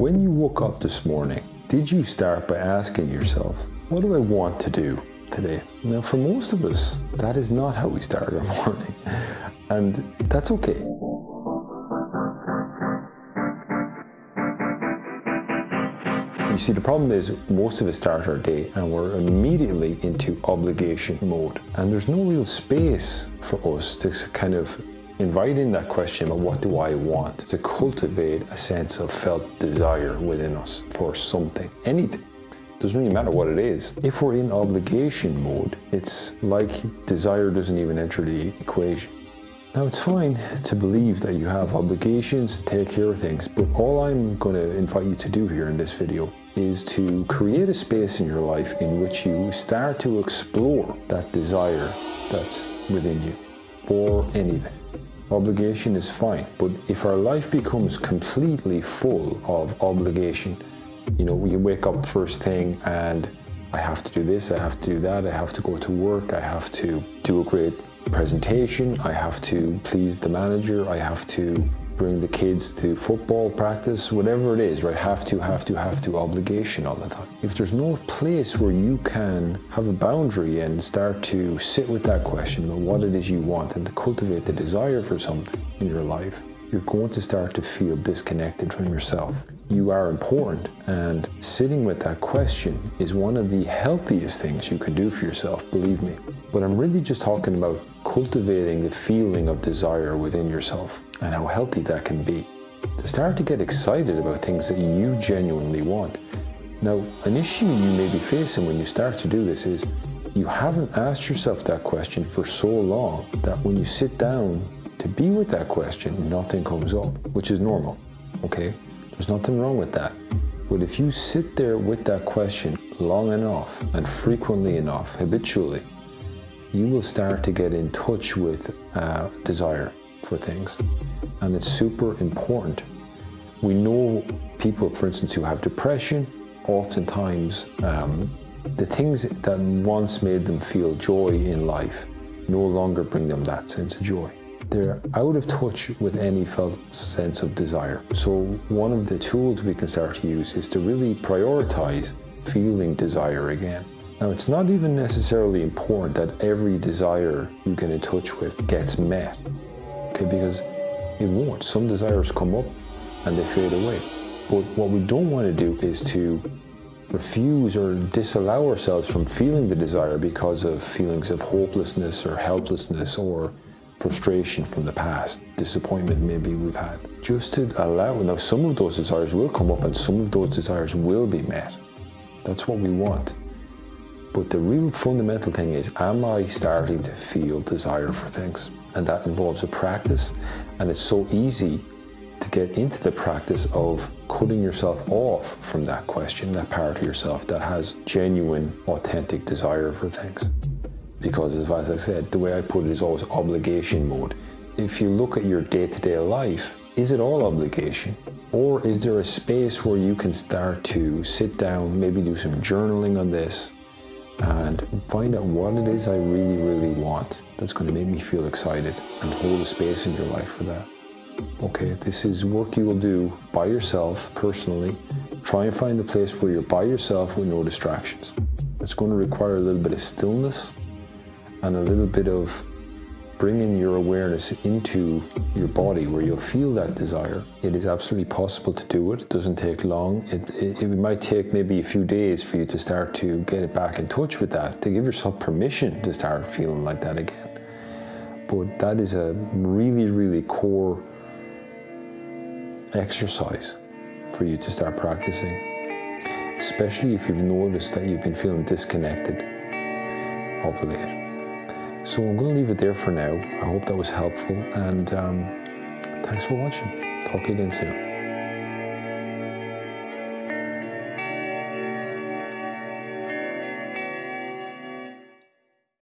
When you woke up this morning, did you start by asking yourself, what do I want to do today? Now, for most of us, that is not how we start our morning, and that's okay. You see, the problem is most of us start our day and we're immediately into obligation mode. And there's no real space for us to kind of invite in that question of what do I want, to cultivate a sense of felt desire within us for something, anything. Doesn't really matter what it is. If we're in obligation mode, it's like desire doesn't even enter the equation. Now, it's fine to believe that you have obligations to take care of things, but all I'm going to invite you to do here in this video is to create a space in your life in which you start to explore that desire that's within you for anything. Obligation is fine, but if our life becomes completely full of obligation, you know, you wake up first thing and I have to do this, I have to do that, I have to go to work, I have to do a great presentation, I have to please the manager, I have to bring the kids to football practice, whatever it is, right? Have to, have to, have to, obligation all the time. If there's no place where you can have a boundary and start to sit with that question about what it is you want and to cultivate the desire for something in your life, you're going to start to feel disconnected from yourself. You are important, and sitting with that question is one of the healthiest things you can do for yourself, believe me. But I'm really just talking about cultivating the feeling of desire within yourself and how healthy that can be. To start to get excited about things that you genuinely want. Now, an issue you may be facing when you start to do this is you haven't asked yourself that question for so long that when you sit down to be with that question, nothing comes up, which is normal, okay? There's nothing wrong with that. But if you sit there with that question long enough and frequently enough, habitually, you will start to get in touch with uh, desire for things. And it's super important. We know people, for instance, who have depression, oftentimes um, the things that once made them feel joy in life no longer bring them that sense of joy they're out of touch with any felt sense of desire. So one of the tools we can start to use is to really prioritize feeling desire again. Now, it's not even necessarily important that every desire you get in touch with gets met, okay, because it won't. Some desires come up and they fade away. But what we don't want to do is to refuse or disallow ourselves from feeling the desire because of feelings of hopelessness or helplessness or frustration from the past, disappointment maybe we've had. Just to allow, now some of those desires will come up and some of those desires will be met. That's what we want. But the real fundamental thing is, am I starting to feel desire for things? And that involves a practice, and it's so easy to get into the practice of cutting yourself off from that question, that part of yourself that has genuine, authentic desire for things because as I said, the way I put it is always obligation mode. If you look at your day-to-day life, is it all obligation? Or is there a space where you can start to sit down, maybe do some journaling on this, and find out what it is I really, really want that's going to make me feel excited and hold a space in your life for that. Okay, this is work you will do by yourself personally. Try and find a place where you're by yourself with no distractions. It's going to require a little bit of stillness and a little bit of bringing your awareness into your body where you'll feel that desire. It is absolutely possible to do it. It doesn't take long. It, it, it, might take maybe a few days for you to start to get it back in touch with that, to give yourself permission to start feeling like that again. But that is a really, really core exercise for you to start practicing, especially if you've noticed that you've been feeling disconnected of late. So I'm going to leave it there for now. I hope that was helpful and um, thanks for watching. Talk again soon.